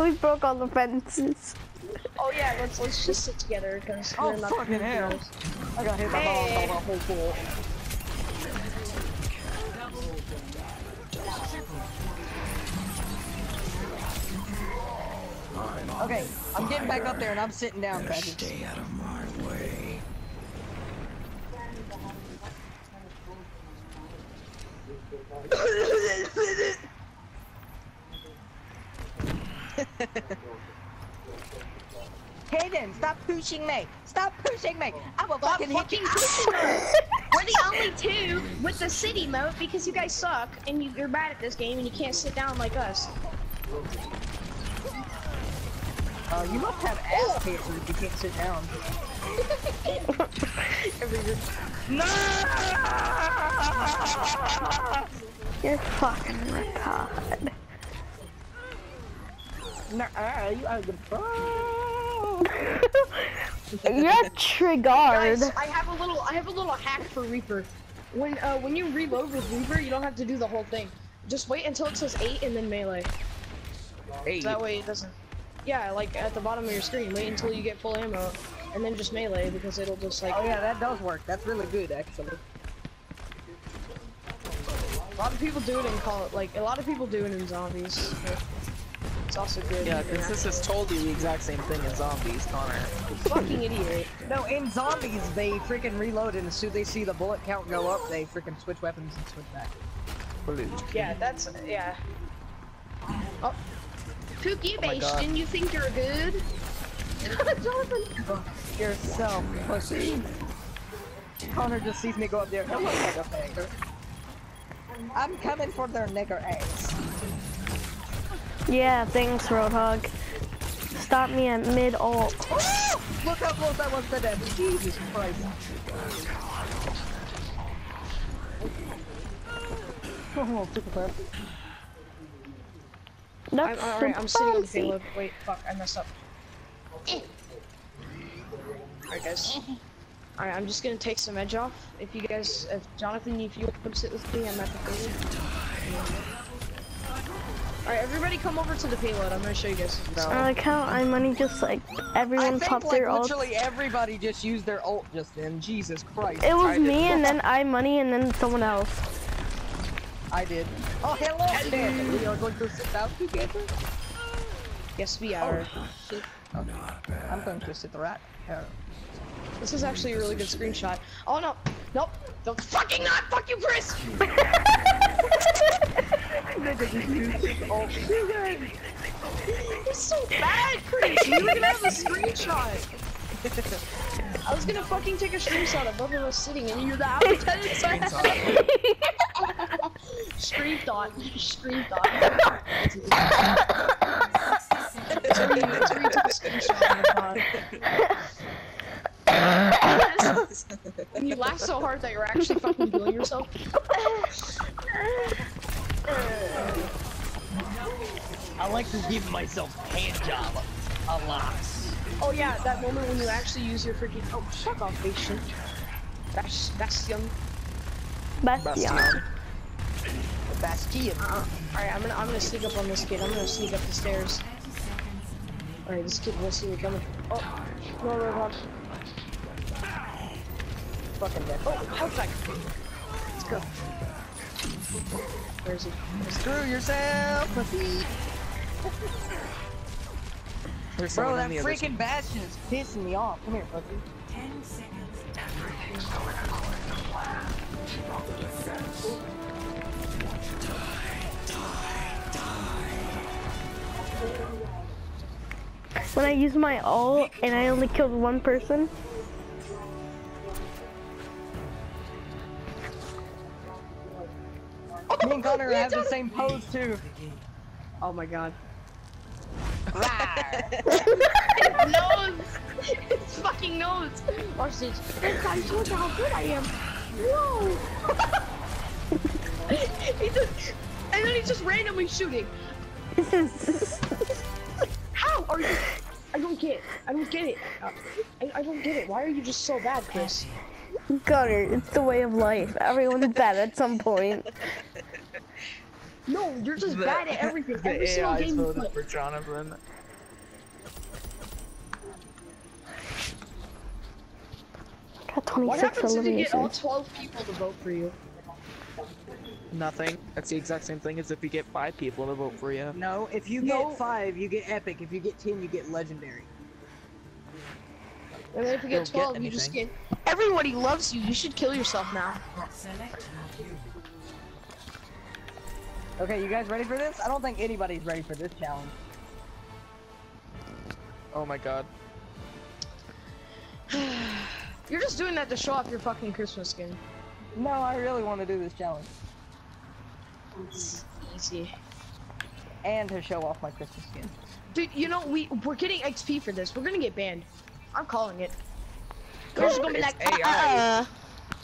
we broke all the fences. Oh yeah, let's let's just sit together because Oh we're not fucking hell! I got hit by Hey. balls on the whole pool. Okay, I'm getting back up there and I'm sitting down, Patrick. Stay out of my way. Hayden, stop pushing me! Stop pushing me! I will Stop fucking hit fucking you! pushing us. We're the only two with the city mode because you guys suck and you, you're bad at this game and you can't sit down like us. Uh, you must have ass cancer if you can't sit down. You're fucking retarded. No, uh, you are the pro. You're triggered. Guys, I have a little I have a little hack for Reaper. When uh when you reload with Reaper, you don't have to do the whole thing. Just wait until it says eight and then melee. Hey, That way it doesn't. Yeah, like at the bottom of your screen. Wait until you get full ammo, and then just melee because it'll just like. Oh yeah, that does work. That's really good, actually. A lot of people do it in call like a lot of people do it in zombies. but It's also good. Yeah, because this has told you the exact same thing in zombies, Connor. fucking idiot. No, in zombies, they freaking reload, and as soon as they see the bullet count go up, they freaking switch weapons and switch back. Yeah, that's yeah. Oh, Pookie Oh my God. Bastion, you think you're good? Jonathan. Yourself, pussy. Connor just sees me go up there. Hello, motherfucker. I'm coming for their nigger ass. Yeah, thanks, Roadhog. Stop me at mid ult. Look how close I was to them. Jesus Christ. Oh, super fast. I'm, That's alright, I'm so sitting on the payload. Wait, fuck, I messed up. Alright, guys. Alright, I'm just gonna take some edge off. If you guys, if Jonathan, if you want to sit with me, I'm at the payload. Alright, everybody come over to the payload. I'm gonna show you guys. I like how I'm money just like I everyone think popped like their ult. literally everybody just used their ult just then. Jesus Christ. It was I did. me and then I money and then someone else. I did. Oh, hello, Stanton. We are going to sit down together. Yes, we are. Oh, shit. Okay. I'm going to sit right here. This is actually a really good screenshot. Oh no, nope, don't fucking not. Fuck you, Chris. You're so bad, Chris. You were gonna have a screenshot. I was gonna fucking take a screenshot of both of us sitting and you're the out of 10 Screen thought. Screen thought. That's where you, that's where you took a screenshot of the pod. And you laugh so hard that you're actually fucking doing yourself. I like to give myself hand job a lot. Oh yeah, that moment when you actually use your freaking oh fuck off Bastion. Bas Bastion. Bastion. Bastion. Uh, Alright, I'm gonna I'm gonna sneak up on this kid. I'm gonna sneak up the stairs. Alright, this kid will see me coming. Oh, no roadhog. Fucking dead. Oh, health pack. Let's go. Where is he? Screw yourself, pussy. There's Bro, that on the other freaking Bastion is pissing me off. Come here, pussy. When I use my ult and I only killed one person. Me and Connor have the same pose too. Oh my god. Rawr. nose! It's fucking nose! Watch this. This guys look how good I am. Whoa! he just, and then he's just randomly shooting. How are you? I don't get it. I don't get it. I, I don't get it. Why are you just so bad, Chris? Gunner, it's the way of life. Everyone's bad at some point. No, you're just The- bad at everything. The Every single AI's game you play. for Jonathan. Got What 26 happens if you get all 12 people to vote for you? Nothing. That's the exact same thing as if you get five people to vote for you. No, if you No. get five, you get epic. If you get ten, you get legendary. And then if you get Don't get 12, you just get. Everybody loves you. You should kill yourself now. Okay, you guys ready for this? I don't think anybody's ready for this challenge. Oh my god. You're just doing that to show off your fucking Christmas skin. No, I really want to do this challenge. It's easy. And to show off my Christmas skin. Dude, you know, we, we're getting XP for this. We're gonna get banned. I'm calling it. They're just gonna be It's like, AI. uh,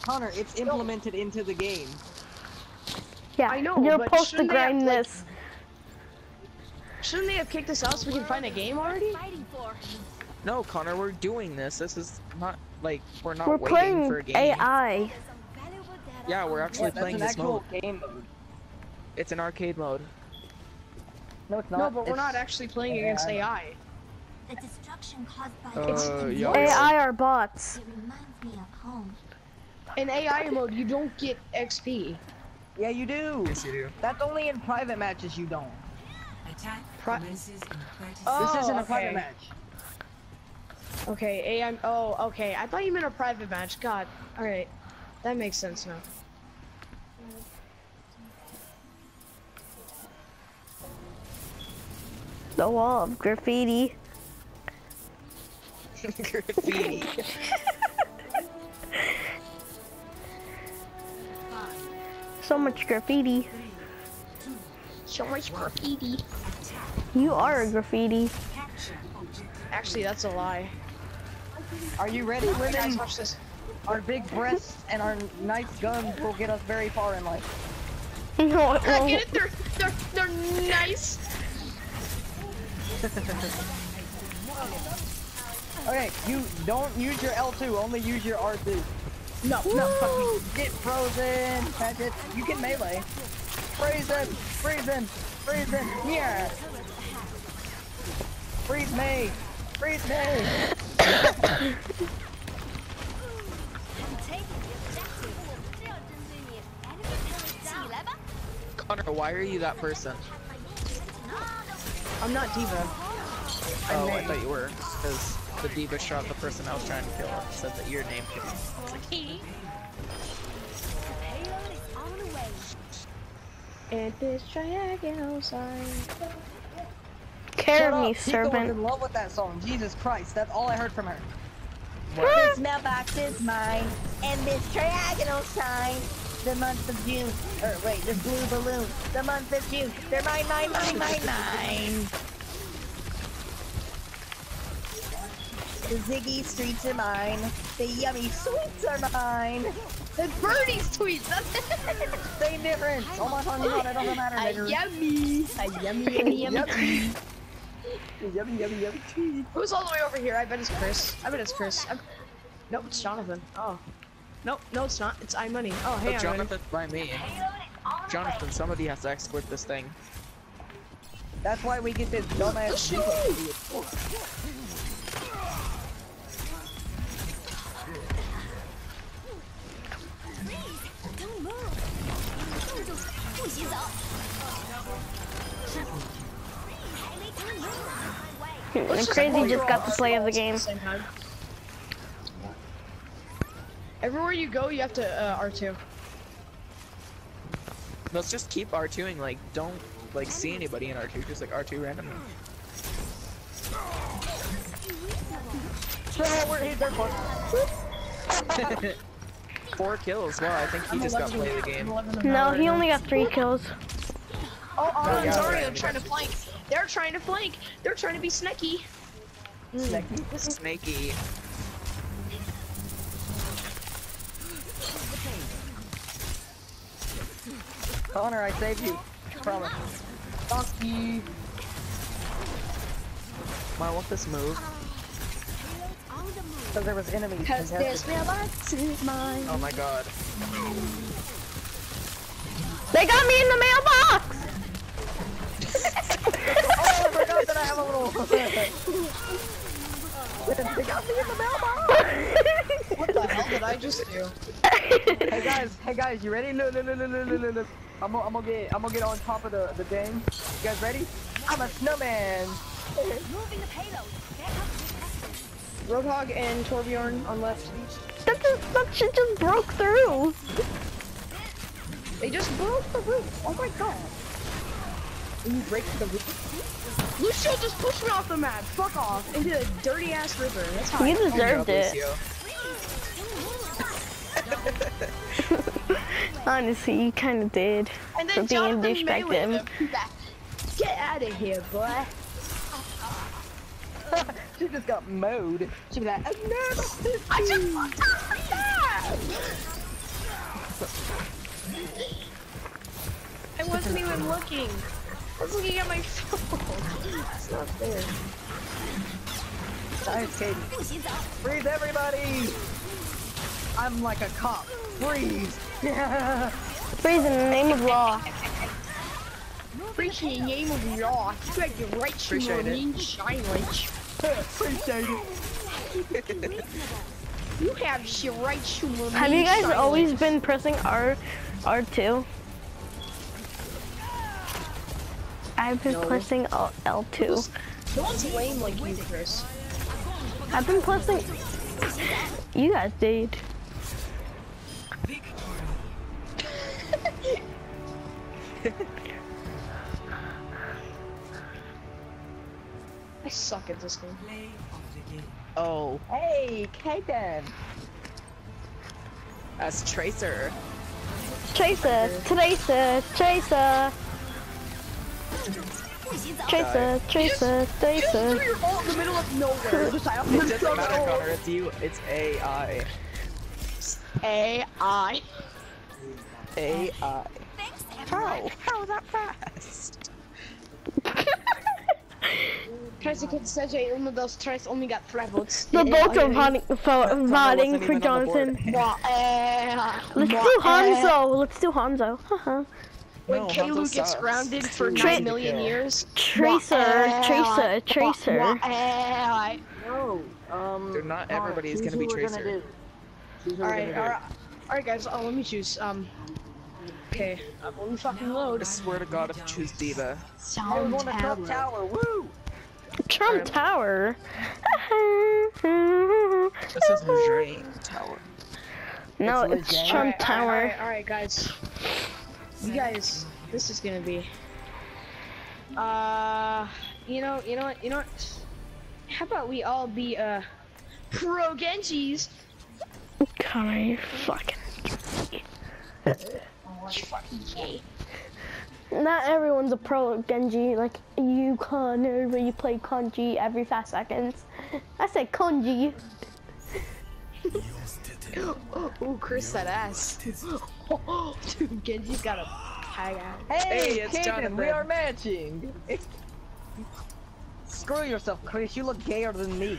Connor, it's implemented into the game. Yeah, I know, you're supposed to shouldn't have, grind like- this. shouldn't they have kicked us out so we can find a game already? No, Connor, we're doing this. This is not like we're not We're waiting playing for a game. AI. Yeah, we're actually Yeah, playing an this mode. game mode. It's an arcade mode. No, it's not. No, but we're not actually playing against AI. The destruction caused by Uh, it yeah. AI are bots. reminds me of home. In AI mode, you don't get XP. Yeah, you do. Yes, you do. That's only in private matches you don't. Attack Pri- commences in 30 Oh, This isn't a private match. Okay, AM. Oh, okay. I thought you meant a private match. God. All right, that makes sense now. The wall of graffiti. Graffiti. So much graffiti. So much graffiti. You are a graffiti. Actually, that's a lie. Are you ready, Hey guys, watch this. Our big breasts and our nice guns will get us very far in life. No, it I won't. get it. They're they're they're nice. Okay, you don't use your L2, only use your R2. No, No, fucking get frozen. Catch it. You can melee. Freeze him, freeze Freezing, freezing, freezing. Yeah. Freeze me. Freeze me. Connor, why are you that person? I'm not D.Va. Oh, I thought you were. Because the D.Va shot the person I was trying to kill and said that your name killed. up. I was like, And this triangle sign. Care of Shut me, up. Chico was in love with that song. Jesus Christ, that's all I heard from her. This mailbox is mine, and this triangle sign. The month of June, or wait, this blue balloon. The month of June. They're mine, mine, mine, mine, mine. The Ziggy streets are mine. The yummy sweets are mine. The birdie's tweets. That's Same difference. Oh my god, God, it doesn't matter. a nigger. yummy. A yummy, yummy, yummy. Yummy. Yummy, yummy, yummy. Who's all the way over here? I bet it's Chris. I bet it's Chris. i Nope, it's Jonathan. Oh. Nope, no, it's not. It's iMoney. Oh, hey, oh. Jonathan, by me. Jonathan, somebody has to export this thing. That's why we get this dumbass Don't move. Let's Crazy go just got all the play of the game. same. Everywhere you go, you have to uh, R2. Let's just keep R2ing, like, don't, like, see anybody in R2, just, like, R2 randomly. So we're here, they're fucked. Four kills, wow, I think he just got play of the game. No, he only got three kills. Oh, oh, yeah, sorry. I'm trying to flank. They're trying to flank. They're trying to be sneaky. Snaky. Connor, I saved you. I Promise. Donkey. I want this move. Because there was enemies. Cause contested. this mailbox is mine. Oh my god. They got me in the they got me in the mailbox. What the hell did I just do? hey guys, hey guys, you ready? Look, look, look, look, look, look, look. I'm gonna, I'm gonna get, I'm gonna get on top of the, the thing. You guys ready? I'm a snowman. Moving the payload. Roadhog and Torbjorn on left. That just that shit just broke through. They just broke the roof. Oh my god. When you break the roof. Lucio just pushed me off the map. Fuck off. Into a dirty ass river. That's how I You deserved it. Honestly, you kind of did And for being douchebag to him. Mayweather. Get out of here, boy. she just got mowed. She was like, oh, no, I just fucked up that. I wasn't even looking. I was looking at my phone. It's not fair. Nice, Katie. Freeze everybody! I'm like a cop. Freeze! Freeze in the name of law. Appreciate the name of law. You got your right to Appreciate your it. silence. Appreciate it. You have your right to remain Have you guys silent. always been pressing R, R2? I've been pressing L- L2. No one's lame like you, Chris. I've been pressing. You guys did. I suck at this game. Play game. Oh, Hey, Kaden! that's Tracer. Tracer, Tracer, Tracer. Tracer, Tracer, Just Tracer. threw your in the middle of nowhere. Just like, It doesn't matter, Connor. It's you. It's AI. AI. AI. How? How that fast? Tracy said I one of those tries only got three votes. The both are voting, vo- wasn't voting for even on the board. Jonathan. uh, Let's do Hanzo. Let's do Hanzo. Haha. When No, Kalu gets sucks. grounded for Too Tra- nine million years. Tracer, Tracer, Tracer. Alright, No, um... Dude, not everybody is gonna be who Tracer. do. Choose who we're alright, gonna do. alright. Alright guys, oh, let me choose. Um, okay, let me fucking load. I swear to God, if you choose D.Va. Hey, we're Sound going to Trump tower. Tower, woo! Trump Tower. This is Dream Tower. no, It's it's. Trump Alright, Tower. Alright, alright, guys. You guys, this is gonna be. Uh, you know, you know what, you know what? How about we all be uh pro Genjis? Connor, you fucking. Fucking gay. Not everyone's a pro Genji, like you, Connor, where you play Konji every five seconds. I said Konji. Ooh, Chris, that ass. Dude, Genji's got a high ass. Hey, Hey, it's Kaden, Jonathan. we are matching! Screw yourself, Chris, you look gayer than me.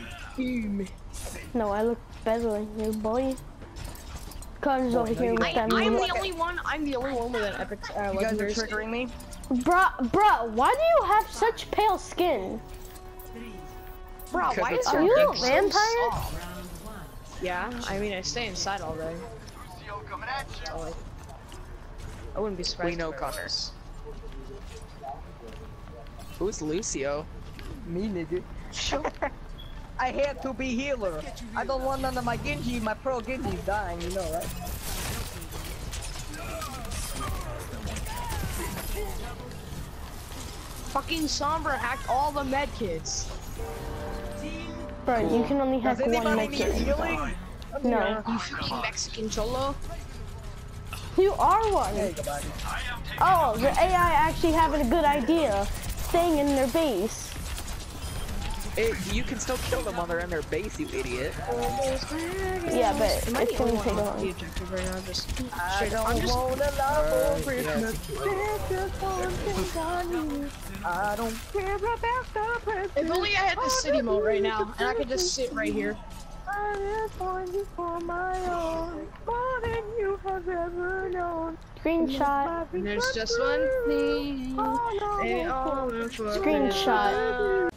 No, I look better than you, boy. Connor's over here with I, them. I'm the only one. I'm the only one with an epic uh, You guys are legendary triggering me? Bruh, bruh, why do you have such pale skin? Bro, why is Are your you a dick so vampire? Soft? Round one. Yeah, I mean, I stay inside all day. So, like, I wouldn't be surprised. We know if I Connor. was. Who's Lucio? Me, nigga. I had to be healer. I don't want none of my Genji, my pro Genji's dying, you know, right? Fucking Sombra hacked all the med kits. Bro, you can only Does hack one anybody need medkit. healing? No, You fucking Mexican cholo. you are one. Hey, buddy. Oh, the AI actually having a good idea, staying in their base. It, you can still kill them while they're in their base, you idiot. Yeah, but Am I it's the only gonna take a one the objective right now? Just I don't I'm just. want a love Uh, for Christmas. There's just one thing on you. I don't care about the present. If only I had the city mode right now, and I could just sit right here. I just want you for my own, more than you have ever known. Screenshot. There's just one thing. They all for Screenshot.